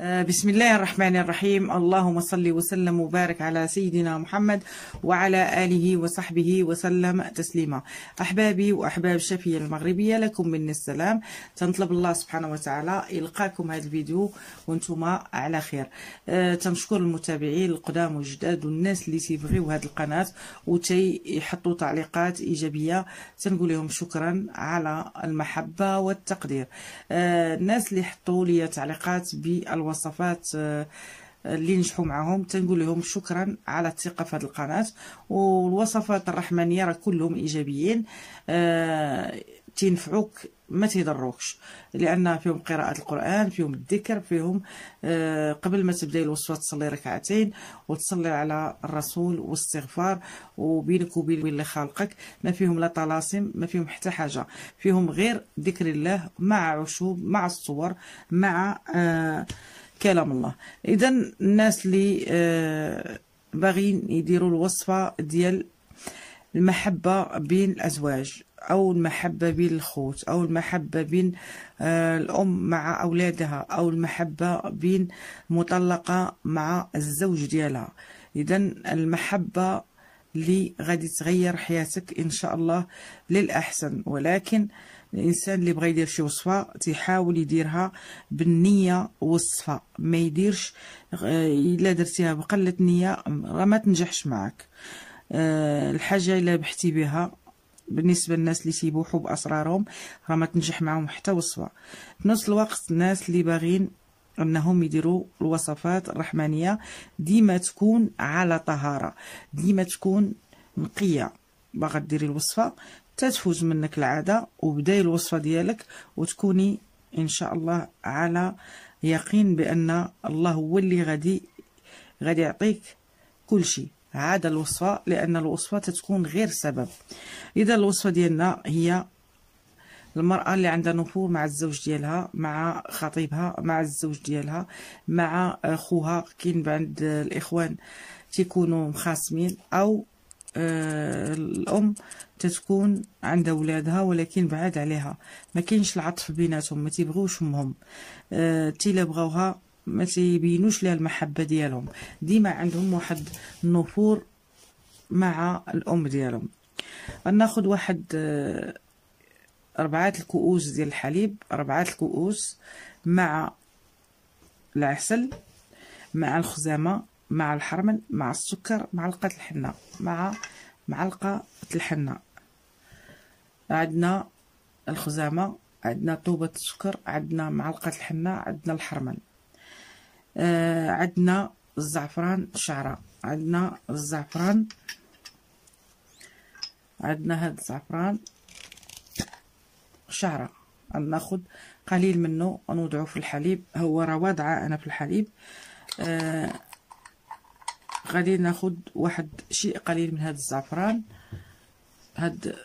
آه، بسم الله الرحمن الرحيم اللهم صل وسلم وبارك على سيدنا محمد وعلى آله وصحبه وسلم تسليما أحبابي وأحباب الشفية المغربية لكم من السلام. تنطلب الله سبحانه وتعالى يلقاكم هذا الفيديو وأنتم على خير. أه تنشكر المتابعين القدام والجداد والناس اللي تيبغيو هذه القناة وتي يحطوا تعليقات إيجابية. تنقول لهم شكرا على المحبة والتقدير. أه الناس اللي حطوا لي تعليقات بالوصف الوصفات آه، اللي نجحوا معهم تنقول لهم شكرا على الثقة في هذه القناة. والوصفات الرحمانية راه كلهم إيجابيين. أه تنفعوك ما تيضروكش. لأن فيهم قراءة القرآن فيهم الذكر فيهم أه قبل ما تبداي الوصفة تصلي ركعتين وتصلي على الرسول واستغفار وبينك وبين اللي خالقك ما فيهم لا طلاسم ما فيهم حتى حاجة. فيهم غير ذكر الله مع عشوب مع الصور مع أه كلام الله. اذا الناس اللي آه، باغيين يديروا الوصفة ديال المحبة بين الأزواج أو المحبة بين الخوت أو المحبة بين آه، الأم مع أولادها أو المحبة بين مطلقة مع الزوج ديالها. اذا المحبة اللي غادي تغير حياتك إن شاء الله للأحسن. ولكن الإنسان اللي بغى يدير شي وصفة تيحاول يديرها بالنية والصفاء ما يديرش إلا درتيها بقلة نية راه ما تنجحش معك آه، الحاجة إلا بحتي بها بالنسبة للناس اللي تيبوحوا بأسرارهم راه ما تنجح معهم حتى وصفة. في نفس الوقت الناس اللي باغيين انهم يديروا الوصفات الرحمانية ديما تكون على طهارة ديما تكون نقية. باغا ديري الوصفة تتفوز منك العادة وبداي الوصفة ديالك وتكوني إن شاء الله على يقين بأن الله هو اللي غادي غادي يعطيك كل شيء عاد الوصفة لأن الوصفة تتكون غير سبب. إذا الوصفة ديالنا هي المرأة اللي عندها نفور مع الزوج ديالها مع خطيبها مع الزوج ديالها مع خوها كاين بعد الإخوان تيكونوا مخاصمين أو آه، الأم تتكون عند ولادها ولكن بعاد عليها. ما كاينش العطف بيناتهم ما تيبغيوش أمهم. أه تيلا بغاوها ما تيبينوش لها المحبة ديالهم. ديما عندهم واحد النفور مع الأم ديالهم. ناخذ واحد أربعة الكؤوس ديال الحليب أربعة الكؤوس مع العسل مع الخزامة مع الحرمل مع السكر معلقة الحنة مع معلقة الحنة. عندنا الخزامة عندنا طوبة السكر عندنا معلقة الحنة عندنا الحرمل. آه عندنا الزعفران شعرة عندنا الزعفران عندنا هاد الزعفران. شعرة ناخد قليل منه ونوضعه في الحليب. هو راه واضعه أنا في الحليب. آه غادي ناخد واحد شيء قليل من هذا الزعفران. هاد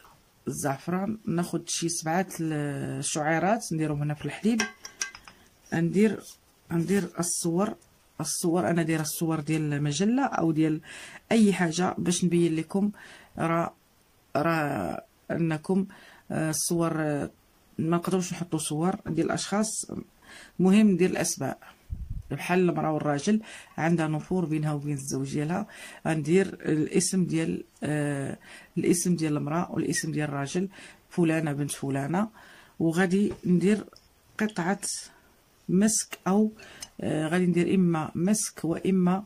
الزعفران ناخد شي سبعة الشعيرات نديرهم هنا في الحليب. ندير ندير الصور. الصور أنا دايرة الصور ديال المجلة أو ديال أي حاجة باش نبين لكم راه راه أنكم الصور ما نقدروش نحطوا صور ديال الأشخاص مهم ديال الاسماء بحال المرأة والراجل عندها نفور بينها وبين الزوج ديالها غندير الاسم ديال آه الاسم ديال المرأة والاسم ديال الراجل فلانة بنت فلانة وغادي ندير قطعة مسك أو آه غادي ندير إما مسك وإما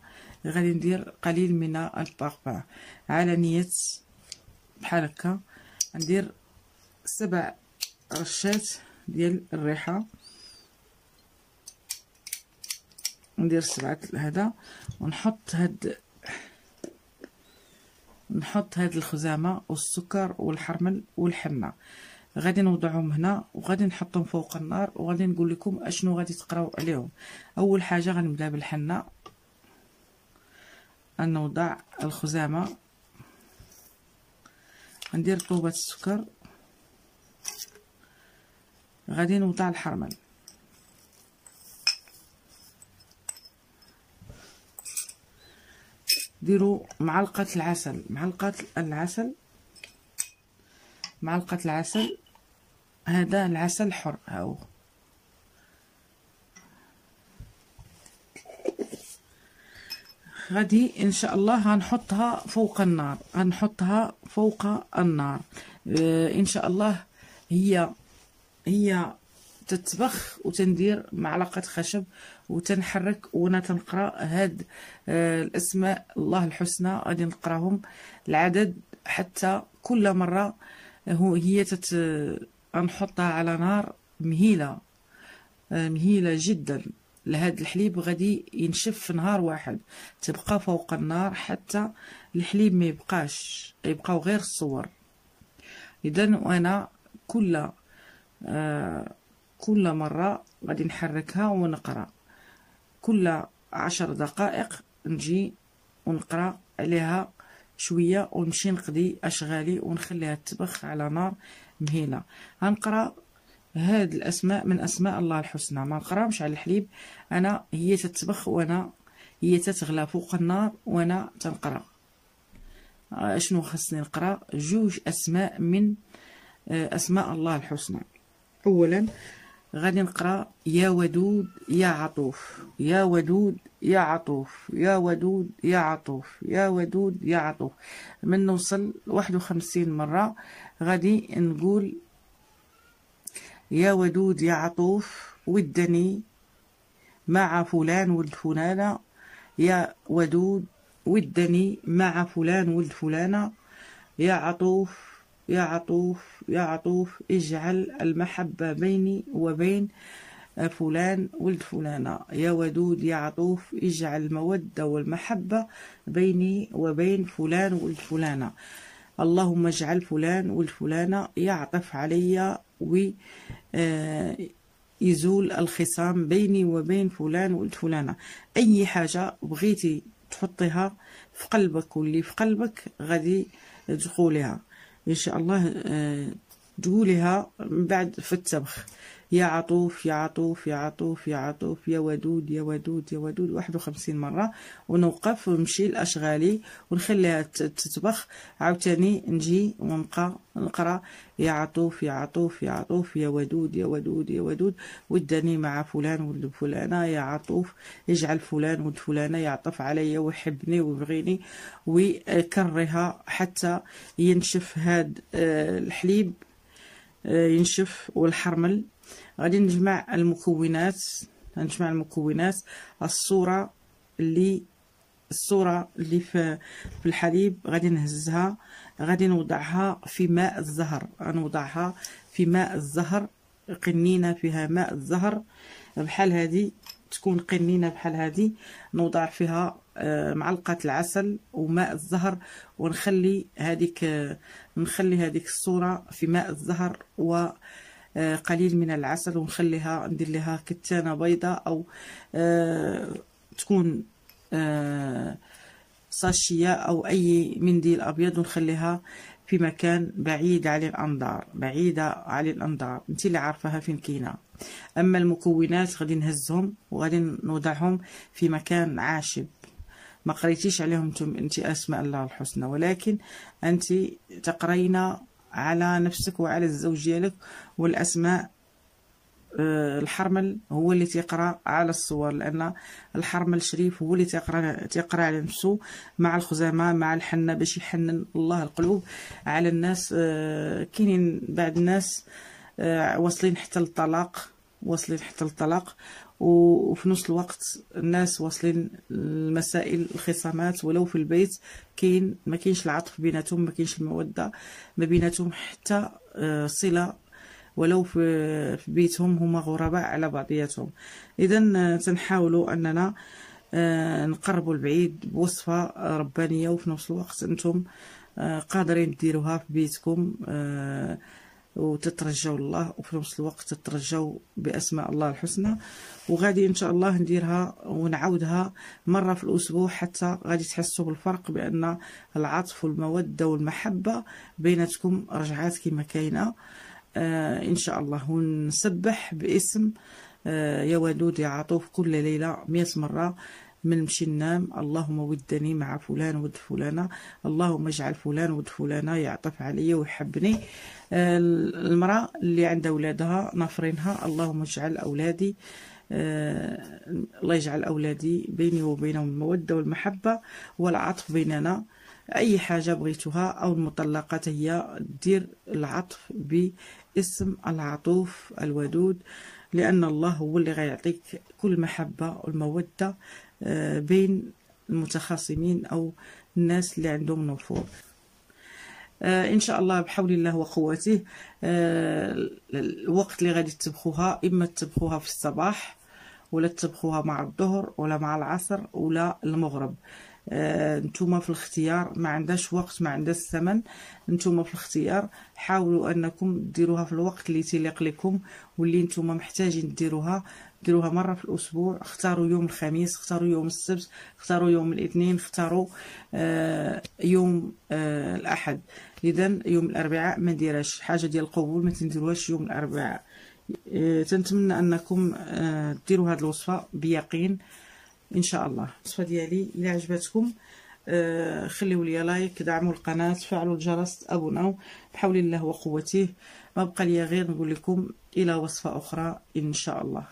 غادي ندير قليل من البارفان على نية بحال هكا ندير سبع رشات ديال الريحة. ندير سبعة هذا. ونحط هاد نحط هاد الخزامة والسكر والحرمل والحنة غادي نوضعهم هنا وغادي نحطهم فوق النار وغادي نقول لكم أشنو غادي تقراو عليهم. أول حاجة غنبدأ بالحنة. نوضع الخزامة. ندير طوبة السكر. غادي نوضع الحرمل ديروا معلقة العسل. معلقة العسل. معلقة العسل. هذا العسل حر. هاو غادي إن شاء الله غنحطها فوق النار. غنحطها فوق النار. آه، إن شاء الله هي هي تتبخ وتندير معلقة خشب وتنحرك وأنا تنقرأ هاد آه، الأسماء الله الحسنى غادي نقراهم العدد حتى كل مرة هو هي تت غنحطها على نار مهيلة آه، مهيلة جدا. لهاد الحليب غادي ينشف في نهار واحد تبقى فوق النار حتى الحليب ما يبقاش يبقاو غير الصور. اذا وأنا كل آه كل مرة غادي نحركها ونقرأ. كل عشر دقائق نجي ونقرأ عليها شوية ونمشي نقضي أشغالي ونخليها تبخ على نار مهيلة غنقرأ هاد الأسماء من أسماء الله الحسنى. ما نقرأهمش على الحليب. أنا هي تتبخ وأنا هي تتغلى فوق النار وأنا تنقرأ. اشنو خصني نقرأ؟ جوج أسماء من آه، أسماء الله الحسنى. أولا غادي نقرأ يا ودود يا عطوف. يا ودود يا عطوف. يا ودود يا عطوف. يا ودود يا عطوف. من نوصل واحد وخمسين مرة غادي نقول يا ودود يا عطوف ودني مع فلان ولد فلانة. يا ودود ودني مع فلان ولد فلانة. يا عطوف يا عطوف يا عطوف اجعل المحبة بيني وبين فلان ولد فلانة. يا ودود يا عطوف اجعل المودة والمحبة بيني وبين فلان ولد فلانة. اللهم اجعل فلان ولد فلانة يعطف علي ويزول آه، الخصام بيني وبين فلان ولد فلانة. أي حاجة بغيتي تحطيها في قلبك واللي في قلبك غادي تقوليها إن شاء الله آه، تقوليها من بعد في التبخ. يا عطوف يا عطوف يا عطوف يا عطوف يا ودود يا ودود يا ودود. واحد وخمسين مرة. ونوقف ونمشي لأشغالي ونخليها تتبخ. عاوتاني نجي ونبقى نقرأ. يا عطوف يا عطوف يا عطوف يا ودود يا ودود يا ودود. ودني مع فلان ولد فلانة. يا عطوف يجعل فلان ولد فلانة يعطف عليا ويحبني ويبغيني ويكرها حتى ينشف هاد آه، الحليب. ينشف والحرمل. غادي نجمع المكونات نجمع المكونات الصورة اللي الصورة اللي في في الحليب غادي نهزها غادي نوضعها في ماء الزهر. غنوضعها في ماء الزهر قنينة فيها ماء الزهر. بحال هذه تكون قنينة بحال هذه نوضع فيها آه، معلقة العسل وماء الزهر ونخلي هذيك نخلي هذيك الصورة في ماء الزهر و آه، قليل من العسل ونخليها ندير لها كتانة بيضاء أو آه، تكون آه، ساشية أو أي منديل أبيض ونخليها في مكان بعيد عن الأنظار بعيدة عن الأنظار. أنت اللي عارفاها فين كاينة أما المكونات غادي نهزهم وغادي نوضعهم في مكان عاشب. ما قريتيش عليهم أنت أسماء الله الحسنى. ولكن أنت تقرين على نفسك وعلى الزوج ديالك والأسماء الحرمل هو اللي تيقرأ على الصور لأن الحرمل الشريف هو اللي تيقرأ تيقرأ على نفسه مع الخزامة مع الحنة باش يحنن الله القلوب على الناس. آه، كاينين بعض الناس آه، واصلين حتى للطلاق واصلين حتى للطلاق وفي نفس الوقت الناس واصلين المسائل الخصامات ولو في البيت كاين ما كاينش العطف بيناتهم ما كاينش المودة ما بيناتهم حتى آه، صلة ولو في بيتهم هما غرباء على بعضياتهم. اذا آه، تنحاولوا أننا آه، نقربوا البعيد بوصفة ربانية وفي نفس الوقت أنتم قادرين ديروها في بيتكم وتترجوا الله وفي نفس الوقت تترجوا بأسماء الله الحسنى. وغادي إن شاء الله نديرها ونعاودها مرة في الأسبوع حتى غادي تحسوا بالفرق بأن العطف والمودة والمحبة بيناتكم رجعات كما كاينة. آه إن شاء الله ونسبح باسم آه يا ودود يا عطوف كل ليلة 100 مرة من نمشي ننام اللهم ودني مع فلان ود فلانة. اللهم اجعل فلان ود فلانة يعطف عليا ويحبني. المرأة اللي عندها ولادها نافرينها. اللهم اجعل أولادي آه، الله يجعل أولادي بيني وبينهم المودة والمحبة والعطف بيننا. أي حاجة بغيتها أو المطلقات هي دير العطف باسم العطوف الودود لأن الله هو اللي غيعطيك كل محبة والمودة آه، بين المتخاصمين أو الناس اللي عندهم نفور. آه إن شاء الله بحول الله وقوته آه الوقت اللي غادي تطبخوها إما تطبخوها في الصباح ولا تطبخوها مع الظهر ولا مع العصر ولا المغرب. آه نتوما في الاختيار ما عندهاش وقت ما عندهاش الثمن. نتوما في الاختيار حاولوا أنكم ديروها في الوقت اللي تيليق لكم واللي نتوما محتاجين ديروها. ديروها مرة في الأسبوع اختاروا يوم الخميس اختاروا يوم السبت اختاروا يوم الاثنين اختاروا آه يوم آه الأحد. اذا يوم الأربعاء ما نديرهاش. حاجة ديال القبول ما تنديروهاش يوم الأربعاء. تنتمنى أنكم آه ديروا هذه الوصفة بيقين إن شاء الله. الوصفة ديالي إلى عجبتكم آه خليوا لي لايك دعموا القناة فعلوا الجرس أبوناو بحول الله وقوته. ما بقى لي غير نقول لكم إلى وصفة أخرى إن شاء الله.